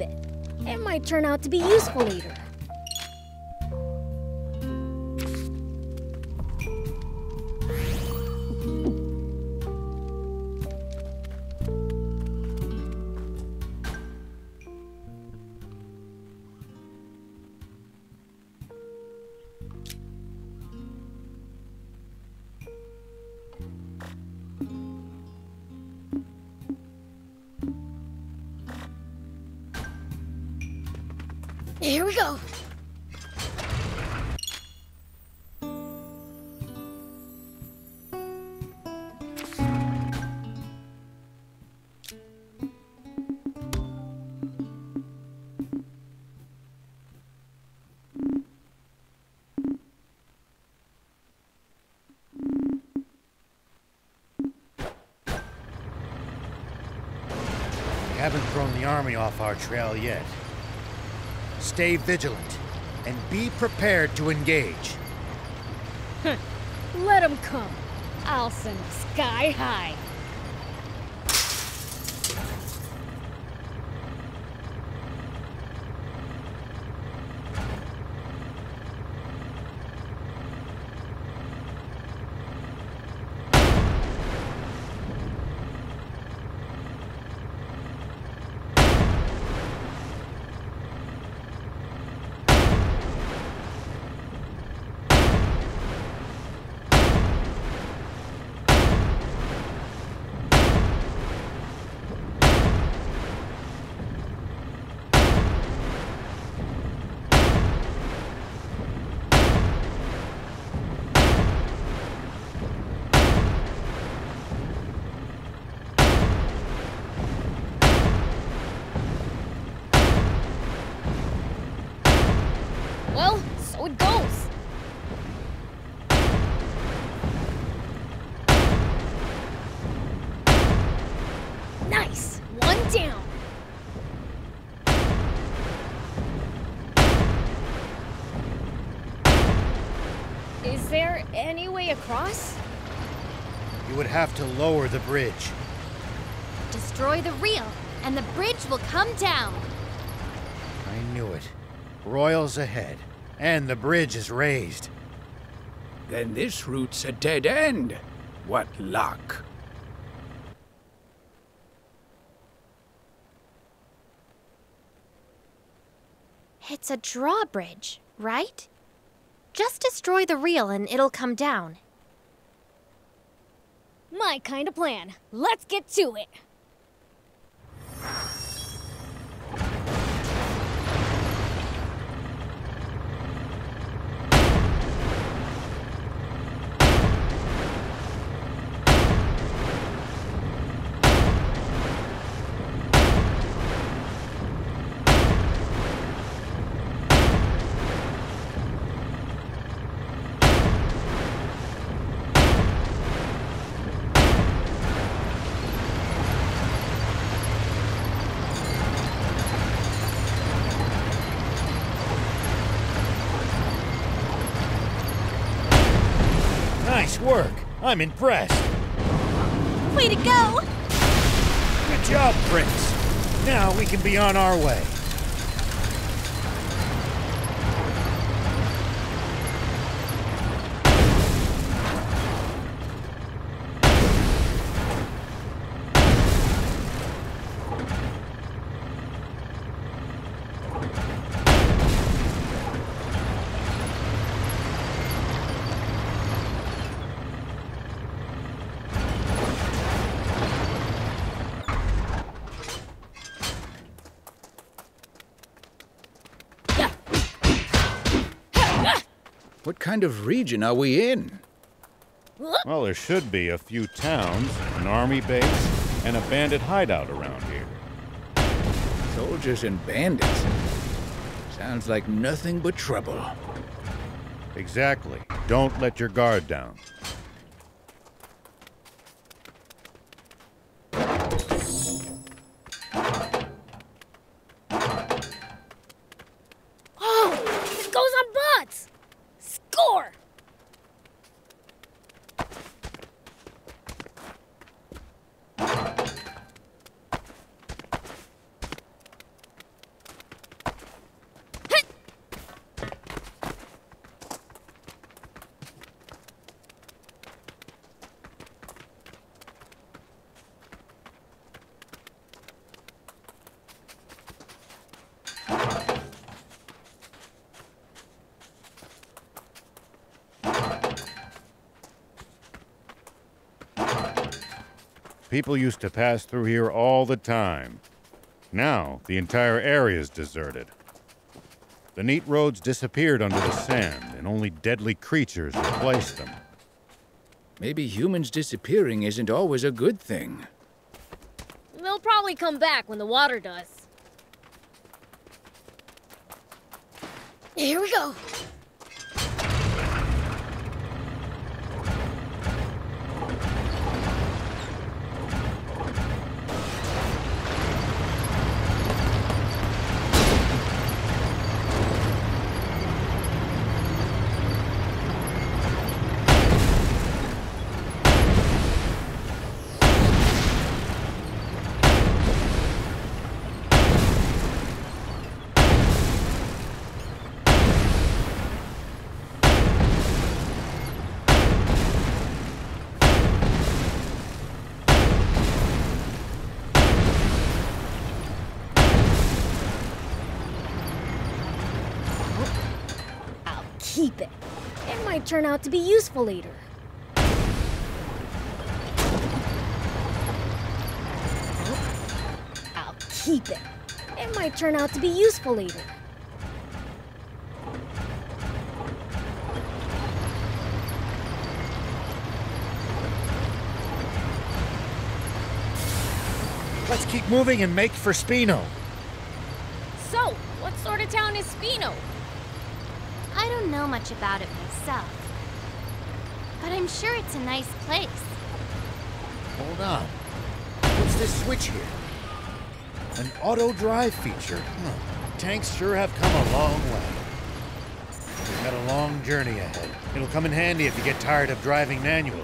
it. It might turn out to be useful later. Here we go. We haven't thrown the army off our trail yet. Stay vigilant and be prepared to engage. Let them come. I'll send sky high. Well, so it goes. Nice. One down. Is there any way across? You would have to lower the bridge. Destroy the reel, and the bridge will come down. I knew it. Royals ahead, and the bridge is raised. Then this route's a dead end. What luck. It's a drawbridge, right? Just destroy the reel and it'll come down. My kind of plan. Let's get to it. Nice work. I'm impressed. Way to go! Good job, Prince. Now we can be on our way. What kind of region are we in? Well, there should be a few towns, an army base, and a bandit hideout around here. Soldiers and bandits. Sounds like nothing but trouble. Exactly. Don't let your guard down. Oh, it goes on butts. Score. People used to pass through here all the time. Now, the entire area is deserted. The neat roads disappeared under the sand, and only deadly creatures replaced them. Maybe humans disappearing isn't always a good thing. They'll probably come back when the water does. Here we go. Might turn out to be useful later. I'll keep it. It might turn out to be useful later. Let's keep moving and make for Spino. So, what sort of town is Spino? I don't know much about it myself. But I'm sure it's a nice place. Hold on. What's this switch here? An auto drive feature. Huh. Tanks sure have come a long way. We've got a long journey ahead. It'll come in handy if you get tired of driving manually.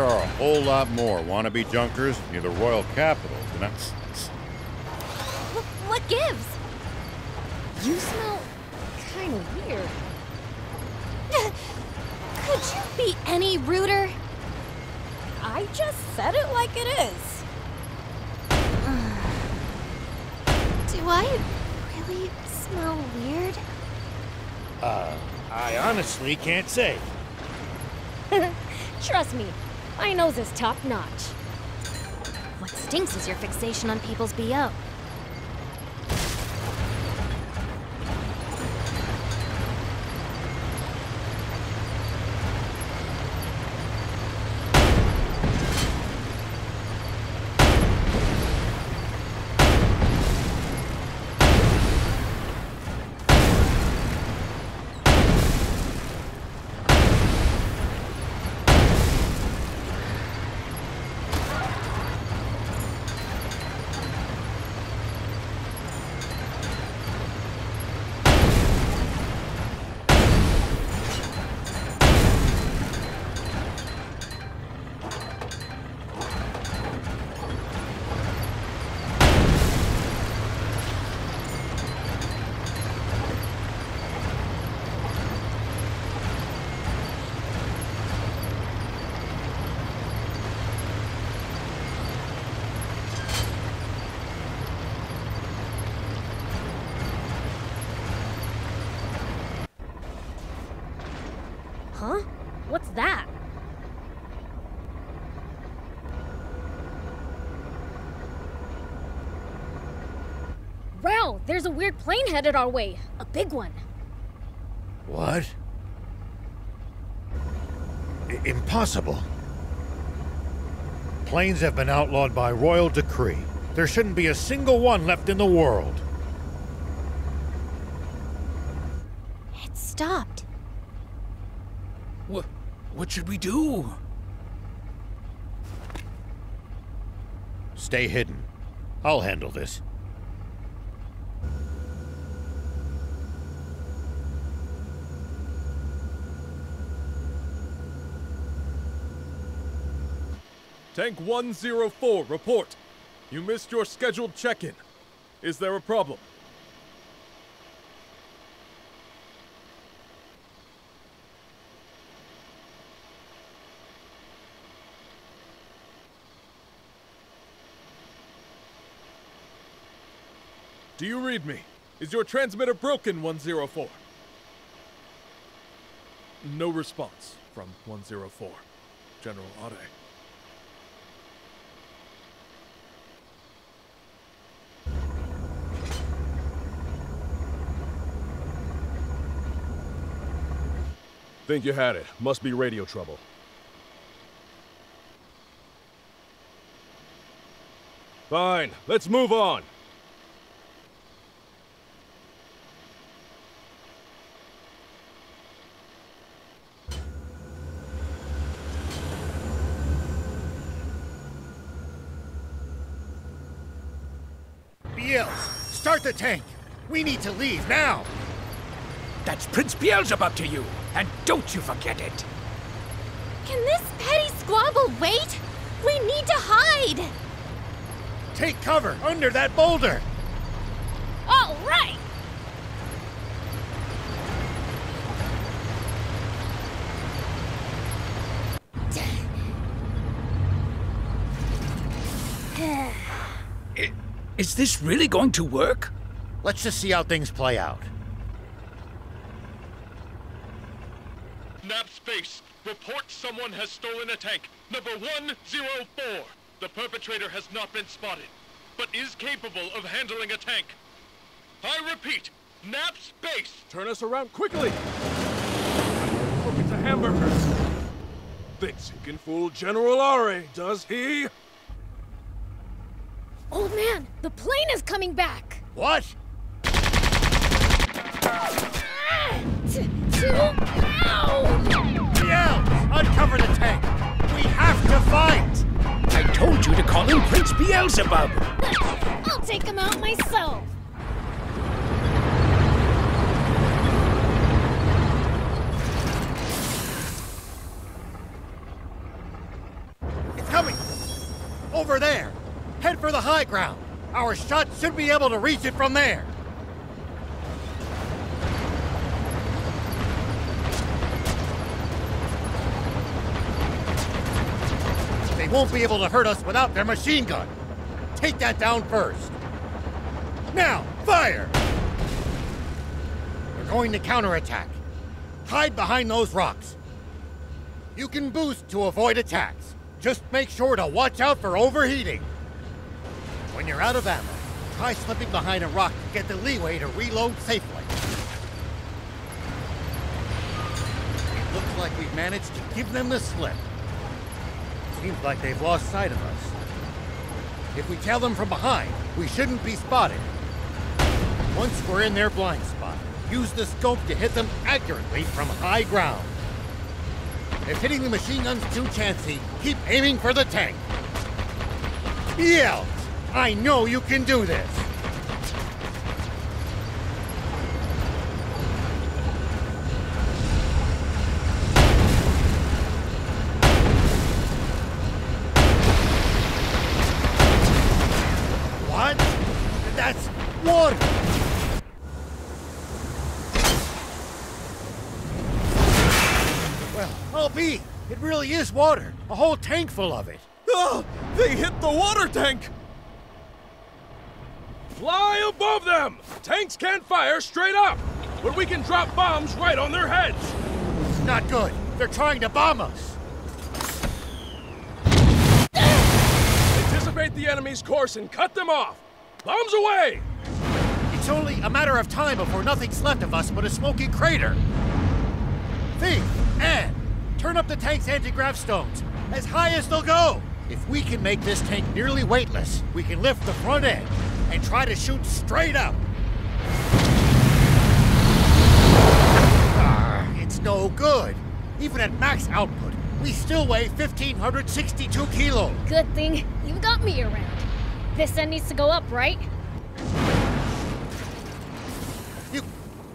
There are a whole lot more wannabe junkers near the royal capital than I... What gives? You smell kind of weird. Could you be any ruder? I just said it like it is. Do I really smell weird? Uh, I honestly can't say. Trust me, my nose is top notch. What stinks is your fixation on people's BO. Huh? What's that? Rao! There's a weird plane headed our way. A big one. What? I- impossible. Planes have been outlawed by royal decree. There shouldn't be a single one left in the world. It stopped. What, what should we do? Stay hidden. I'll handle this. Tank 104, report. You missed your scheduled check-in. Is there a problem? Do you read me? Is your transmitter broken, 104? No response from 104. General Ade. Think you had it. Must be radio trouble. Fine, let's move on. Beelze, start the tank. We need to leave now. That's Prince Beelzebub to you, and don't you forget it. Can this petty squabble wait? We need to hide! Take cover under that boulder. All right! I- Is this really going to work? Let's just see how things play out. Nap base. report someone has stolen a tank. Number 104. The perpetrator has not been spotted, but is capable of handling a tank. I repeat, Nap base. Turn us around quickly! Look, it's a hamburger. Thinks he can fool General Ari, does he? Old man, the plane is coming back! What? Ah! T- t- Ow! Beelze, uncover the tank. We have to fight. I told you to call him Prince Beelzebub. I'll take him out myself! It's coming. Over there. Head for the high ground. Our shot should be able to reach it from there. Won't be able to hurt us without their machine gun. Take that down first. Now, fire! We're going to counterattack. Hide behind those rocks. You can boost to avoid attacks. Just make sure to watch out for overheating. When you're out of ammo, try slipping behind a rock to get the leeway to reload safely. It looks like we've managed to give them the slip. Seems like they've lost sight of us. If we tail them from behind, we shouldn't be spotted. Once we're in their blind spot, use the scope to hit them accurately from high ground. If hitting the machine gun's too chancy, keep aiming for the tank. Beelze, I know you can do this. Really water. A whole tank full of it. Oh, they hit the water tank! Fly above them! Tanks can't fire straight up, but we can drop bombs right on their heads! Not good. They're trying to bomb us. Anticipate the enemy's course and cut them off! Bombs away! It's only a matter of time before nothing's left of us but a smoking crater. Thief, Ann, turn up the tank's anti-grav stones as high as they'll go. If we can make this tank nearly weightless, we can lift the front end and try to shoot straight up. Ah, it's no good. Even at max output, we still weigh 1,562 kilos. Good thing you got me around. This end needs to go up, right? You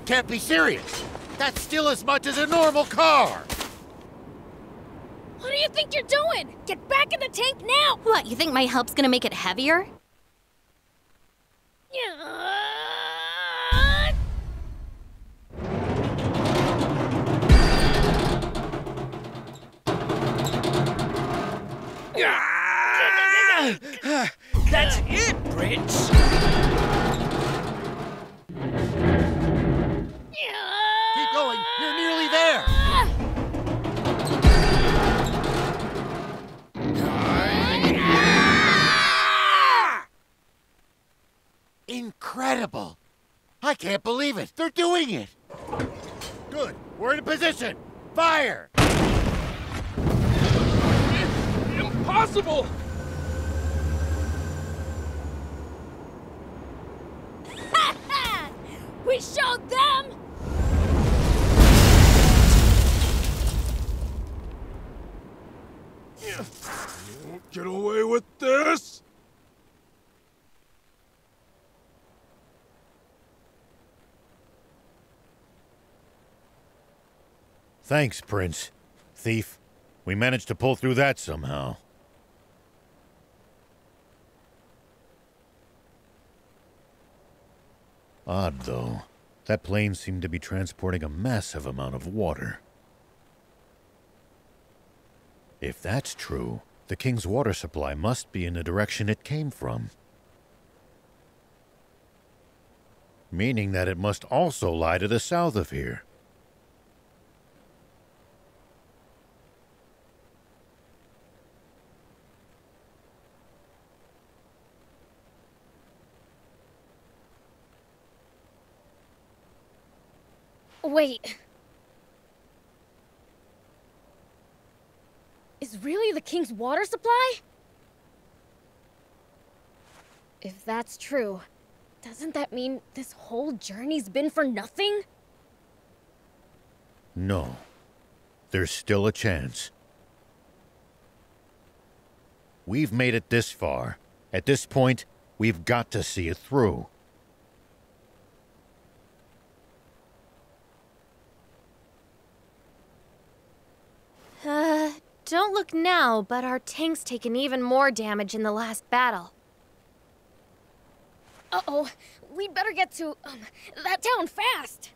can't be serious. That's still as much as a normal car. What do you think you're doing? Get back in the tank now! What, you think my help's gonna make it heavier? Yeah. That's it, Prince! Keep Incredible. I can't believe it. They're doing it. Good. We're in a position. Fire. Impossible! We showed them! Won't get away with this! Thanks, Prince. Thief. We managed to pull through that somehow. Odd, though. That plane seemed to be transporting a massive amount of water. If that's true, the king's water supply must be in the direction it came from. Meaning that it must also lie to the south of here. Wait. Is really the king's water supply? If that's true, doesn't that mean this whole journey's been for nothing? No. There's still a chance. We've made it this far. At this point, we've got to see it through. Uh, don't look now, but our tank's taken even more damage in the last battle. Uh-oh. We'd better get to, um, that town fast.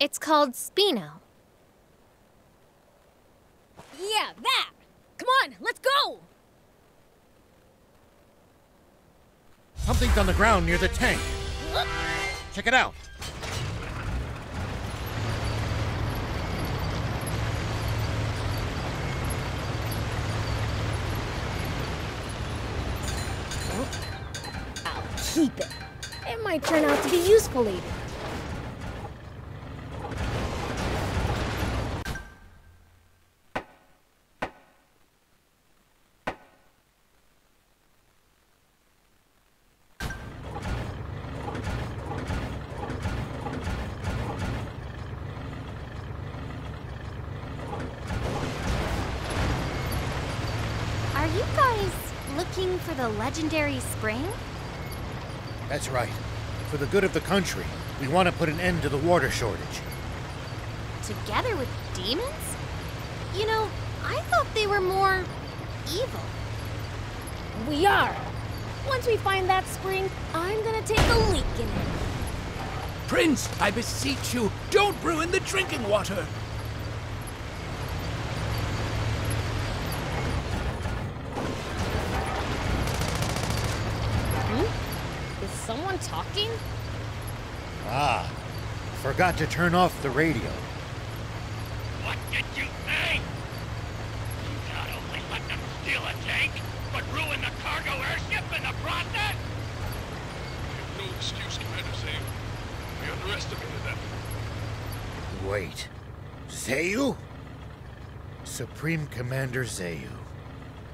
It's called Spino. Yeah, that! Come on, let's go! Something's on the ground near the tank. Check it out. Keep it. It might turn out to be useful later. Are you guys looking for the legendary spring? That's right. For the good of the country, we want to put an end to the water shortage. Together with demons? You know, I thought they were more evil. We are. Once we find that spring, I'm gonna take a leak in it. Prince, I beseech you, don't ruin the drinking water! Is someone talking? Ah, forgot to turn off the radio. What did you say? You not only let them steal a tank, but ruin the cargo airship in the process? No excuse, Commander Zayu. We underestimated them. Wait. Zayu? Supreme Commander Zayu.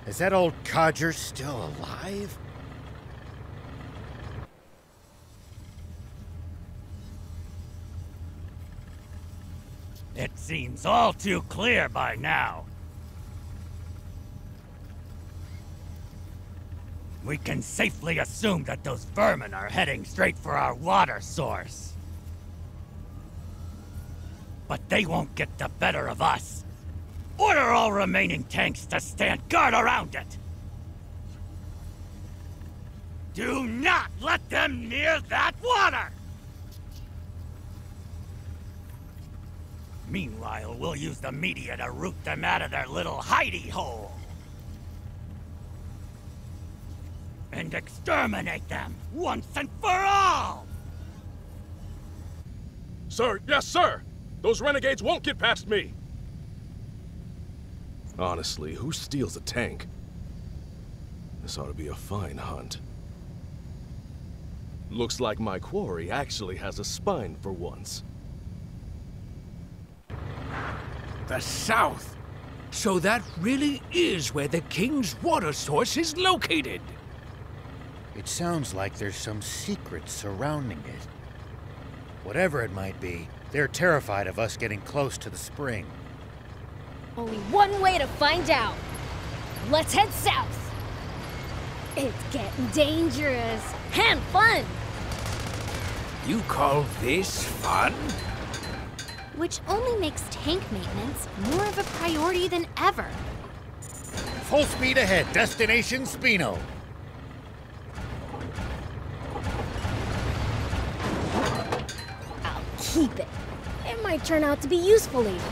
Is that old codger still alive? Seems all too clear by now. We can safely assume that those vermin are heading straight for our water source. But they won't get the better of us. Order all remaining tanks to stand guard around it. Do not let them near that water! Meanwhile, we'll use the media to root them out of their little hidey hole. And exterminate them once and for all! Sir, yes, sir! Those renegades won't get past me! Honestly, who steals a tank? This ought to be a fine hunt. Looks like my quarry actually has a spine for once. The south. So that really is where the king's water source is located. It sounds like there's some secret surrounding it. Whatever it might be, they're terrified of us getting close to the spring. Only one way to find out. Let's head south. It's getting dangerous and fun. You call this fun? Which only makes tank maintenance more of a priority than ever. Full speed ahead, destination Spino. I'll keep it. It might turn out to be useful later.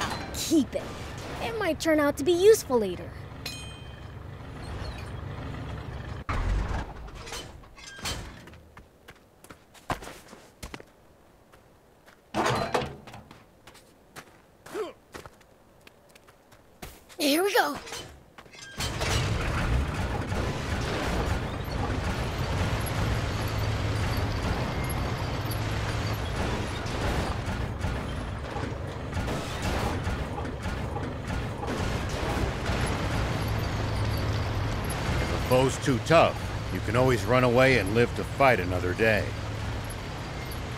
I'll keep it. It might turn out to be useful later. Here we go. If a foe's too tough, you can always run away and live to fight another day.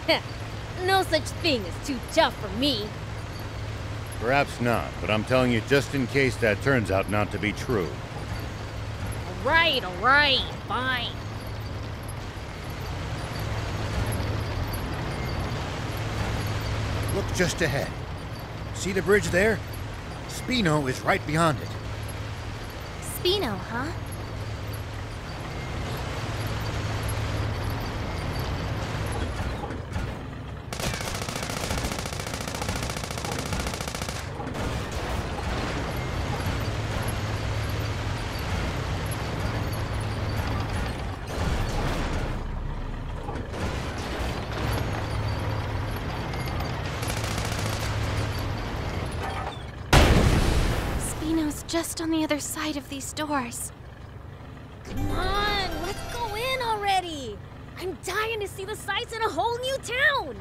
no such thing as too tough for me. Perhaps not, but I'm telling you just in case that turns out not to be true. Alright, alright, fine. Look just ahead. See the bridge there? Spino is right beyond it. Spino, huh? Just on the other side of these doors. Come on, let's go in already. I'm dying to see the sights in a whole new town.